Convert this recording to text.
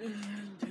Yeah.